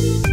you